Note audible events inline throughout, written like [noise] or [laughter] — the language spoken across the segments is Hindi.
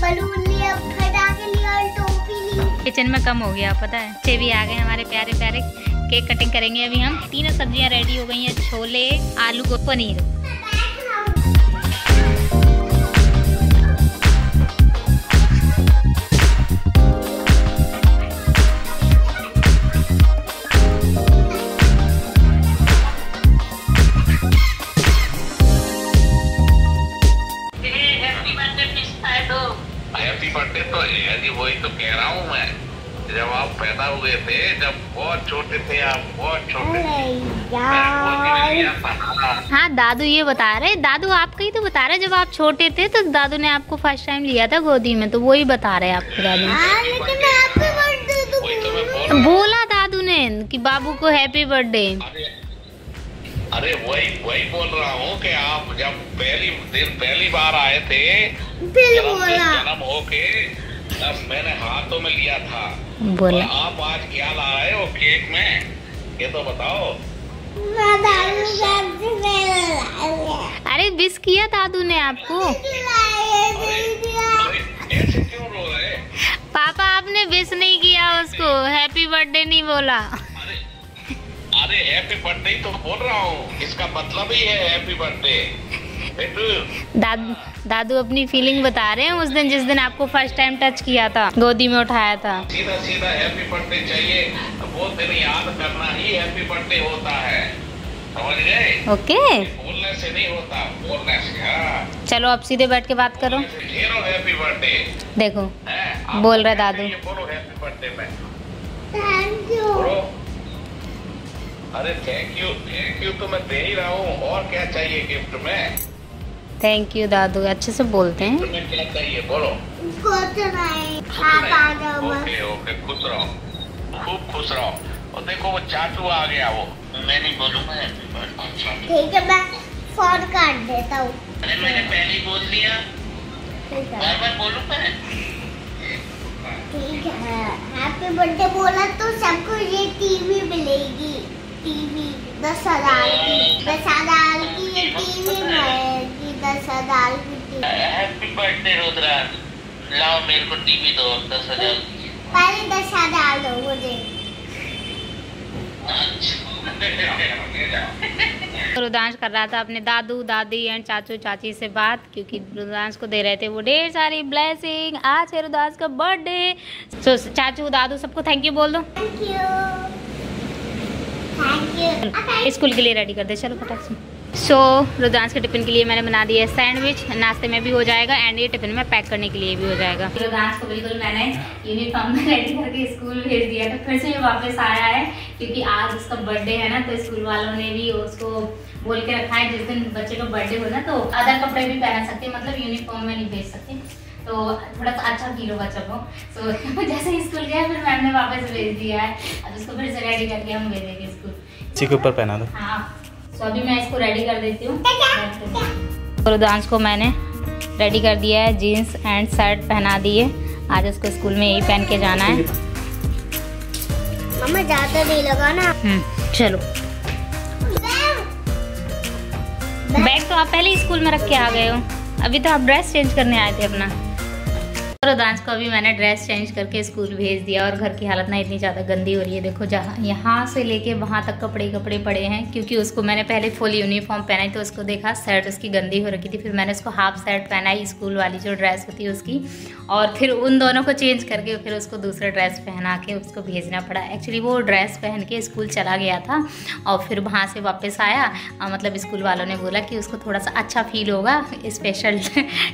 बलून लिया किचन में कम हो गया पता है बच्चे भी आ गए हमारे प्यारे प्यारे केक कटिंग करेंगे अभी हम तीनों सब्ज़ियाँ रेडी हो गई हैं छोले आलू को पनीर बहुत छोटे थे आप बहुत छोटे हाँ। दादू ये बता रहे दादू आपका ही तो बता रहे जब आप छोटे थे तो दादू ने आपको फ़र्स्ट टाइम लिया था गोदी में तो वही बता रहे आपको दादू। हाँ लेकिन हैप्पी बर्थडे तो तो बोल दादू ने कि बाबू को हैप्पी बर्थडे अरे वही वही बोल रहा हूँ कि आप जब पहली दिन पहली बार आए थे जन्म होके तब मैंने हाथों में लिया था। बोला। आप आज क्या ला रहे हो केक में? ये तो बताओ। अरे विश किया दादू ने आपको। पापा आपने विश नहीं किया उसको। हैप्पी बर्थडे नहीं बोला। अरे अरे हैप्पी बर्थडे तो बोल रहा हूँ। इसका मतलब ही है हैप्पी बर्थडे दादू दादू अपनी फीलिंग बता रहे हैं उस दिन जिस दिन आपको फ़र्स्ट टाइम टच किया था गोदी में उठाया था। सीधा सीधा हैप्पी बर्थडे चाहिए। वो दिन याद करना ही हैप्पी बर्थडे होता है। समझ गए? ओके। बोलने से नहीं होता बोलने से हाँ। चलो अब सीधे बैठ के बात करो। हैप्पी बर्थडे देखो है? बोल रहे दादू। बोलो हैप्पी बर्थडे में। थैंक यू अरे थैंक यू थैंक यू तो मैं दे ही रहा हूँ। और क्या चाहिए गिफ्ट में? थैंक यू दादू। अच्छे से बोलते हैं। खूब खुश रहो। और देखो वो चाचू आ गया वो। मैं नहीं बोलूँगा ठीक है मैं फ़ोन काट देता हूँ। अरे मैंने पहले ही बोल दिया। बार बार बोलूँ मैं? ठीक है। हैप्पी बर्थडे बोला तो सबको ये टीवी मिलेगी। टीवी दस हज़ार की। दस हज़ार हैप्पी बर्थडे रुद्रान लाओ मेरे को टीवी दो दस हज़ार पहले दस हज़ार दो मुझे। रुद्रांश कर रहा था अपने दादू दादी एंड चाचू चाची से बात क्योंकि रुद्रांश को दे रहे थे वो ढेर सारी ब्लेसिंग आज है रुद्रांश का बर्थडे सो चाचू दादू सबको थैंक यू बोल दो। Thank you thank you school के लिए रेडी कर दे। चलो फटाक से। सो so, रुद्रांश के टिफ़िन के लिए मैंने बना दिया है सैंडविच। नाश्ते में भी हो जाएगा एंड ये टिफ़िन में पैक करने के लिए भी हो जाएगा। रुद्रांश को बिल्कुल मैंने यूनिफॉर्म में रेडी करके स्कूल भेज दिया। था फिर से ये वापस आया है क्योंकि आज उसका बर्थडे है ना तो स्कूल वालों ने भी उसको बोल के रखा है जिस दिन बच्चे का बर्थडे हो ना तो अदर कपड़े भी पहना सकते मतलब यूनिफॉर्म में नहीं भेज सकते। तो थोड़ा सा अच्छा फील होगा बच्चों को सो जैसे ही स्कूल गया फिर मैम ने वापस भेज दिया है। अब उसको फिर से रेडी करके हम भेजेंगे स्कूल के ऊपर पहना दो। हाँ। तो अभी मैं इसको रेडी कर देती हूँ। रुद्रांश को मैंने रेडी कर दिया है जीन्स एंड शर्ट पहना दिए आज उसको स्कूल में यही पहन के जाना है। मम्मा ज़्यादा नहीं लगा ना। हम्म, चलो। बैग तो आप पहले ही स्कूल में रख के आ गए हो। अभी तो आप ड्रेस चेंज करने आए थे अपना। रुद्रांश को अभी मैंने ड्रेस चेंज करके स्कूल भेज दिया और घर की हालत ना इतनी ज़्यादा गंदी हो रही है। देखो, जहाँ यहाँ से लेके वहाँ तक कपड़े कपड़े पड़े हैं, क्योंकि उसको मैंने पहले फुल यूनिफॉर्म पहनाई तो उसको देखा शर्ट उसकी गंदी हो रखी थी, फिर मैंने उसको हाफ़ शर्ट पहनाई स्कूल वाली जो ड्रेस होती है उसकी, और फिर उन दोनों को चेंज करके फिर उसको दूसरा ड्रेस पहना के उसको भेजना पड़ा। एक्चुअली वो ड्रेस पहन के स्कूल चला गया था, और फिर वहाँ से वापस आया। मतलब स्कूल वालों ने बोला कि उसको थोड़ा सा अच्छा फील होगा स्पेशल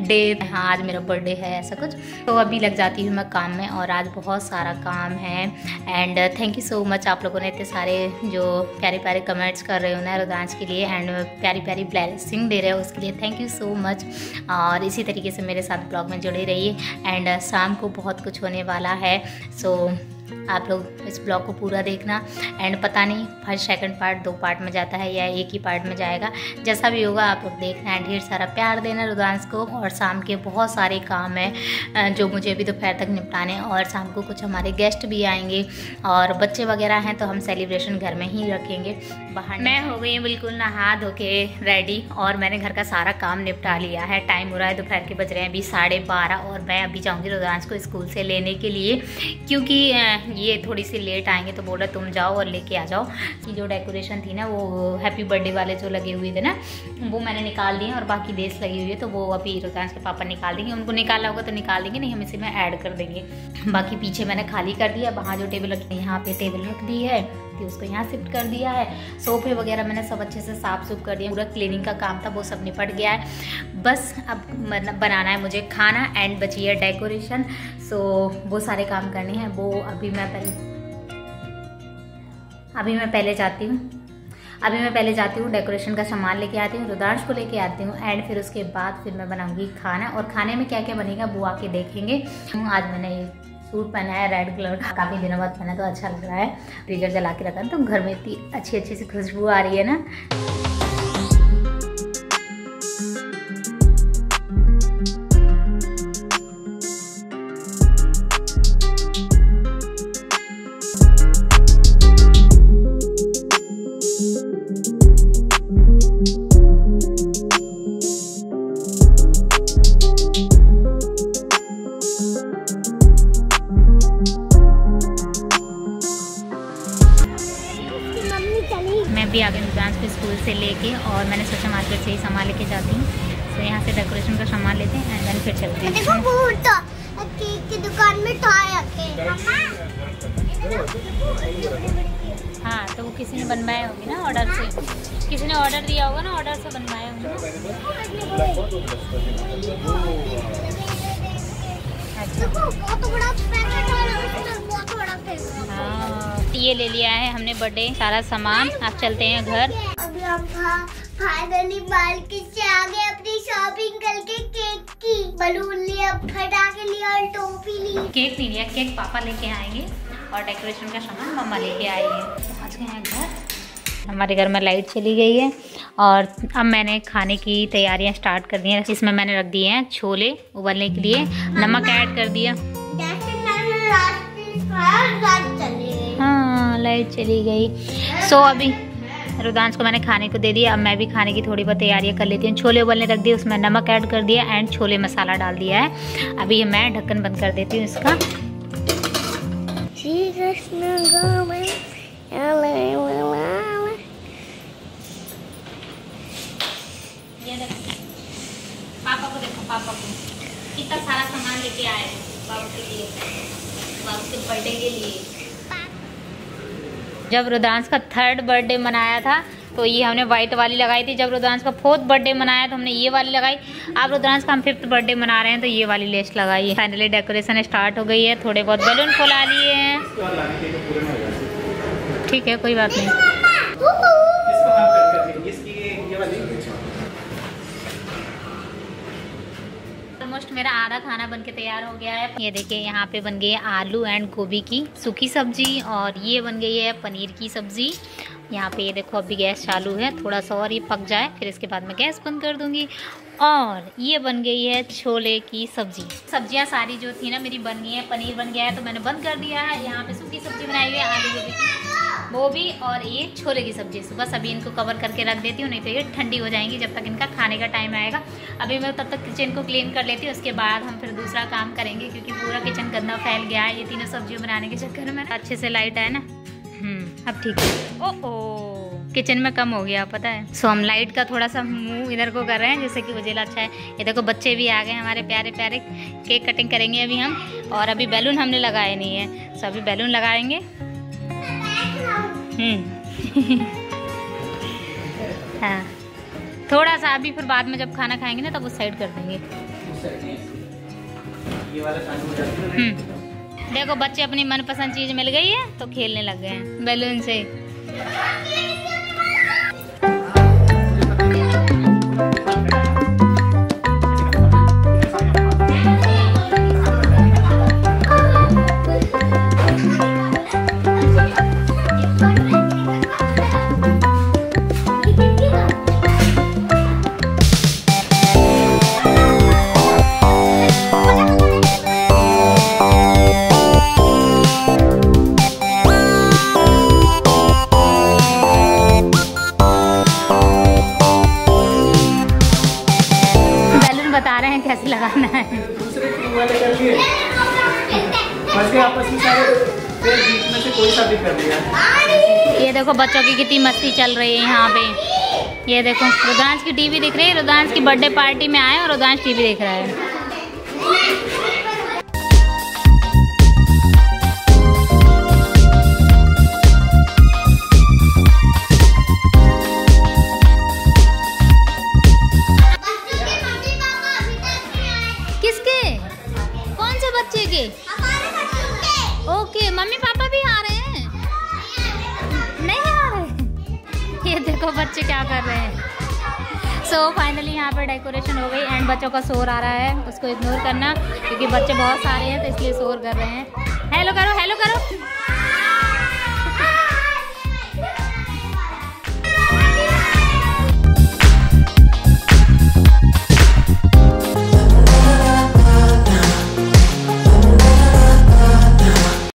डे [laughs] हाँ आज मेरा बर्थडे है, ऐसा कुछ। तो अभी लग जाती हूँ मैं काम में और आज बहुत सारा काम है। And thank you so much आप लोगों ने इतने सारे जो प्यारे प्यारे कमेंट्स कर रहे हो ना रुद्रांश के लिए एंड प्यारी प्यारी ब्लैसिंग दे रहे हो उसके लिए। थैंक यू सो मच और इसी तरीके से मेरे साथ ब्लॉग में जुड़े रहिए। एंड शाम को बहुत कुछ होने वाला है। सो आप लोग इस ब्लॉग को पूरा देखना। एंड पता नहीं, फ़र्स्ट, सेकंड पार्ट, दो पार्ट में जाता है या एक ही पार्ट में जाएगा। जैसा भी होगा, आप लोग देखना एंड ढेर सारा प्यार देना रुद्रांश को। और शाम के बहुत सारे काम हैं जो मुझे अभी दोपहर तक निपटाने। और शाम को कुछ हमारे गेस्ट भी आएँगे। और बच्चे वगैरह हैं तो हम सेलिब्रेशन घर में ही रखेंगे। बाहर मैं हो गई हूँ बिल्कुल नहा धो के रेडी और मैंने घर का सारा काम निपटा लिया है। टाइम हो रहा है दोपहर के बज रहे हैं अभी साढ़े बारह और मैं अभी जाऊँगी रुद्रांश को स्कूल से लेने के लिए। क्योंकि ये थोड़ी सी लेट आएँगे तो बोला तुम जाओ और लेके आ जाओ। कि जो डेकोरेशन थी ना वो हैप्पी बर्थडे वाले जो लगे हुए थे ना वो मैंने निकाल दिए और बाकी देश लगी हुई है तो वो अभी रुद्रांश के पापा निकाल देंगे। उनको निकाला होगा तो निकाल देंगे नहीं हम इसी में ऐड कर देंगे। बाकी पीछे मैंने खाली कर दिया वहाँ जो टेबल रखी यहाँ पे टेबल रख दी है। थी उसको यहाँ शिफ्ट कर दिया है। सोफे वगैरह मैंने सब अच्छे से साफ़ सुफ कर दिया पूरा क्लीनिंग का काम था, वो सब निपट गया है। बस अब मतलब बनाना है मुझे खाना एंड बची है डेकोरेशन सो वो सारे काम करने हैं। वो अभी मैं पहले, अभी मैं पहले जाती हूँ। अभी मैं पहले जाती हूँ डेकोरेशन का सामान लेके आती हूँ रुद्रांश को लेके आती हूँ एंड फिर उसके बाद फिर मैं बनाऊँगी खाना। और खाने में क्या क्या बनेगा वो आके देखेंगे। आज मैंने सूट पहना है रेड कलर का। काफ़ी दिनों बाद पहना तो अच्छा लग रहा है। फ्रीजर जला के रखा तो घर में इतनी अच्छी अच्छी सी खुशबू आ रही है ना। लेके और मैंने सोचा मार्केट से ही सामान लेके जाती हूँ। तो यहाँ से डेकोरेशन का सामान लेते हैं एंड देन फिर चलते हैं। देखो तो केक की दुकान में हाँ तो वो किसी ने बनवाए होंगे ना ऑर्डर से। किसी ने ऑर्डर दिया होगा ना ऑर्डर से बनवाए होंगे अच्छा। तो बड़ा पैकेट ये ले लिया है हमने बर्थडे सारा सामान। आप चलते हैं घर। अभी हम फाइनली मार्केट से आ गए अपनी शॉपिंग करके केक की। बलून लिया फटाके लिया और टोपी ली। केक नहीं लिया केक पापा लेके आएँगे और डेकोरेशन का सामान मम्मा लेके आई है। पहुँच गए हैं घर। हमारे घर में लाइट चली गई है और अब मैंने खाने की तैयारियाँ स्टार्ट कर दी हैं। इसमें मैंने रख दिए हैं छोले उबलने के लिए। नमक ऐड कर दिया। हाँ। लाइट चली गई। सो so, अभी रुदांश को मैंने खाने को दे दिया। अब मैं भी खाने की थोड़ी बहुत तैयारियाँ कर लेती हूँ। छोले उबलने रख दिए उसमें नमक ऐड कर दिया एंड छोले मसाला डाल दिया है। अभी मैं ढक्कन बंद कर देती हूँ इसका। पापा को देखो पापा को। कितना सारा सामान लेके आए बाबू के लिए बाबू के बर्थडे के लिए। जब रुद्रांश का थर्ड बर्थडे मनाया था तो ये हमने व्हाइट वाली लगाई थी। जब रुद्रांश का फोर्थ बर्थडे मनाया तो हमने ये वाली लगाई। अब रुद्रांश का हम फिफ्थ बर्थडे मना रहे हैं तो ये वाली लेस लगाई है। फाइनली डेकोरेशन स्टार्ट हो गई है। थोड़े बहुत बैलून फुला लिए हैं। ठीक है, कोई बात नहीं। ऑलमोस्ट मेरा आधा खाना बन के तैयार हो गया है। ये देखिए, यहाँ पे बन गई है आलू एंड गोभी की सूखी सब्ज़ी और ये बन गई है पनीर की सब्ज़ी। यहाँ पे ये देखो, अभी गैस चालू है, थोड़ा सा और ये पक जाए, फिर इसके बाद मैं गैस बंद कर दूँगी। और ये बन गई है छोले की सब्ज़ी। सब्ज़ियाँ सारी जो थी ना, मेरी बन गई है, पनीर बन गया है तो मैंने बंद कर दिया है। यहाँ पे सूखी सब्ज़ी बनाई हुई है, आलू गोभी की। वो भी और ये छोले की सब्ज़ी। सुबह सभी इनको कवर करके रख देती हूँ नहीं तो ये ठंडी हो जाएँगी जब तक इनका खाने का टाइम आएगा। अभी मैं तब तक किचन को क्लीन कर लेती हूँ उसके बाद हम फिर दूसरा काम करेंगे क्योंकि पूरा किचन गंदा फैल गया है। ये तीनों सब्जियों बनाने के चक्कर में अच्छे से लाइट है ना। हम्म अब ठीक है। ओ ओ किचन में कम हो गया पता है। सो हम लाइट का थोड़ा सा मुँह इधर को कर रहे हैं जैसे कि उजेला अच्छा है। ये देखो बच्चे भी आ गए हमारे प्यारे प्यारे। केक कटिंग करेंगे अभी हम। और अभी बैलून हमने लगाए नहीं है। सो अभी बैलून लगाएँगे। [laughs] हाँ। थोड़ा सा अभी फिर बाद में जब खाना खाएँगे ना, तब उस साइड कर देंगे। हम्म। देखो, बच्चे अपनी मनपसंद चीज़ मिल गई है तो खेलने लग गए हैं। बैलून से। आपस में सारे फिर बीच में से कोई सा भी कर लिया। ये देखो, बच्चों की कितनी मस्ती चल रही है यहाँ पे। ये देखो, रुद्रांश की टीवी दिख रही है? रुद्रांश की बर्थडे पार्टी में आए और रुद्रांश टीवी देख रहा है। का शोर आ रहा है, उसको इग्नोर करना, क्योंकि बच्चे बहुत सारे हैं तो इसलिए शोर कर रहे हैं। हेलो करो हेलो करो।